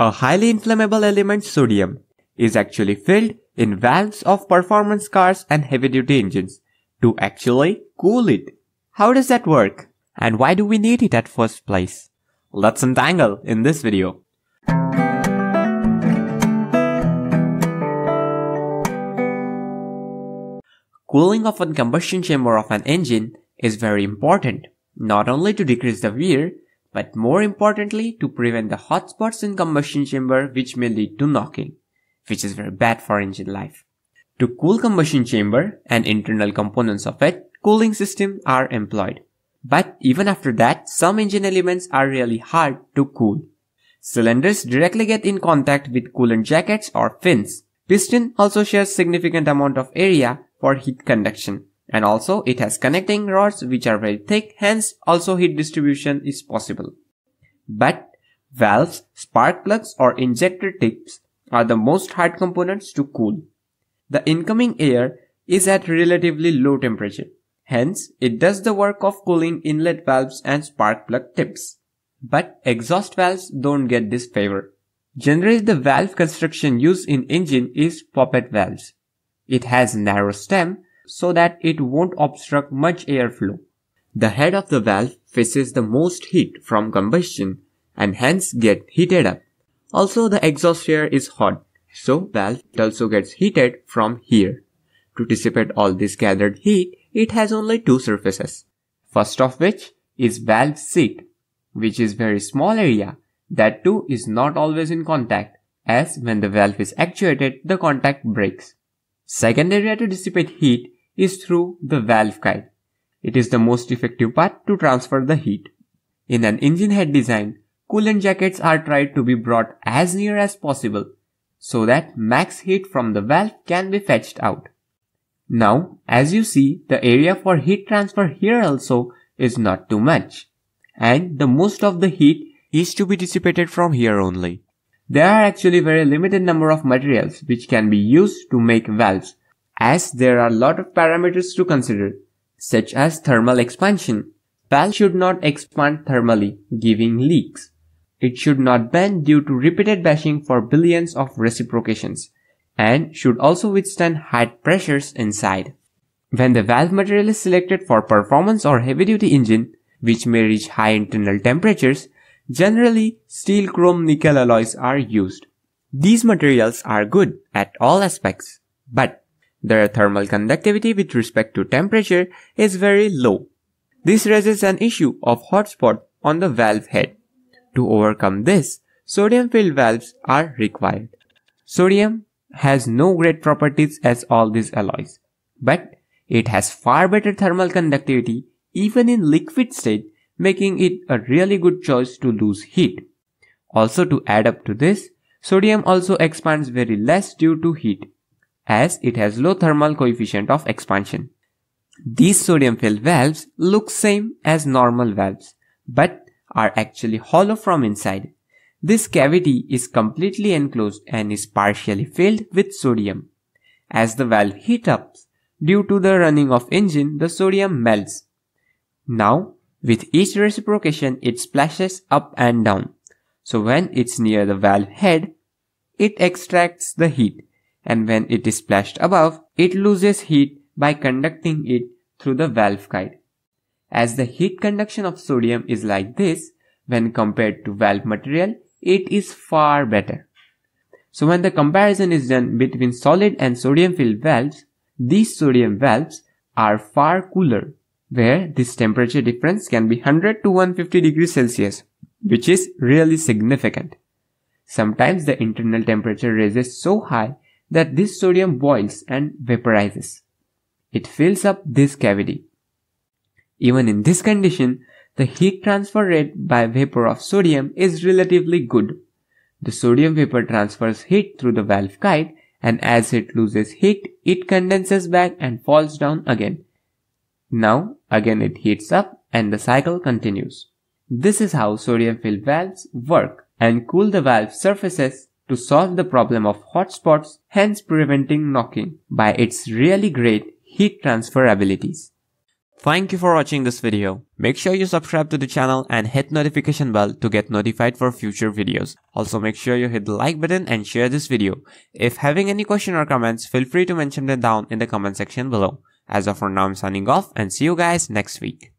A highly inflammable element sodium is actually filled in valves of performance cars and heavy duty engines to actually cool it. How does that work? And why do we need it at first place? Let's untangle in this video. Cooling of a combustion chamber of an engine is very important, not only to decrease the wear, but more importantly to prevent the hot spots in combustion chamber which may lead to knocking, which is very bad for engine life. To cool combustion chamber and internal components of it, cooling systems are employed. But even after that, some engine elements are really hard to cool. Cylinders directly get in contact with coolant jackets or fins. Piston also shares significant amount of area for heat conduction. And also it has connecting rods which are very thick, hence also heat distribution is possible. But valves, spark plugs or injector tips are the most hard components to cool. The incoming air is at relatively low temperature. Hence, it does the work of cooling inlet valves and spark plug tips. But exhaust valves don't get this favor. Generally, the valve construction used in engine is poppet valves. It has narrow stem so that it won't obstruct much airflow. The head of the valve faces the most heat from combustion and hence get heated up. Also the exhaust air is hot, so valve also gets heated from here. To dissipate all this gathered heat, it has only two surfaces. First of which is valve seat, which is very small area. That too is not always in contact, as when the valve is actuated, the contact breaks. Second area to dissipate heat is through the valve guide. It is the most effective path to transfer the heat. In an engine head design, coolant jackets are tried to be brought as near as possible so that max heat from the valve can be fetched out. Now, as you see, the area for heat transfer here also is not too much. And the most of the heat is to be dissipated from here only. There are actually very limited number of materials which can be used to make valves as there are a lot of parameters to consider such as thermal expansion. Valve should not expand thermally, giving leaks. It should not bend due to repeated bashing for billions of reciprocations and should also withstand high pressures inside. When the valve material is selected for performance or heavy duty engine, which may reach high internal temperatures, Generally, steel chrome nickel alloys are used. These materials are good at all aspects, but their thermal conductivity with respect to temperature is very low. This raises an issue of hotspot on the valve head. To overcome this, sodium filled valves are required. Sodium has no great properties as all these alloys, but it has far better thermal conductivity even in liquid state making it a really good choice to lose heat. Also to add up to this, sodium also expands very less due to heat, as it has low thermal coefficient of expansion. These sodium filled valves look same as normal valves, but are actually hollow from inside. This cavity is completely enclosed and is partially filled with sodium. As the valve heat up, due to the running of engine, the sodium melts. Now, with each reciprocation, it splashes up and down. So when it's near the valve head, it extracts the heat. And when it is splashed above, it loses heat by conducting it through the valve guide. As the heat conduction of sodium is like this, when compared to valve material, it is far better. So when the comparison is done between solid and sodium filled valves, these sodium valves are far cooler where this temperature difference can be 100 to 150 degrees Celsius, which is really significant. Sometimes the internal temperature raises so high that this sodium boils and vaporizes. It fills up this cavity. Even in this condition, the heat transfer rate by vapor of sodium is relatively good. The sodium vapor transfers heat through the valve guide and as it loses heat, it condenses back and falls down again. Now again it heats up and the cycle continues. This is how sodium filled valves work and cool the valve surfaces to solve the problem of hotspots, hence preventing knocking by its really great heat transfer abilities. Thank you for watching this video. Make sure you subscribe to the channel and hit notification bell to get notified for future videos. Also make sure you hit the like button and share this video. If having any question or comments, feel free to mention them down in the comment section below. As of for now, I'm signing off and see you guys next week.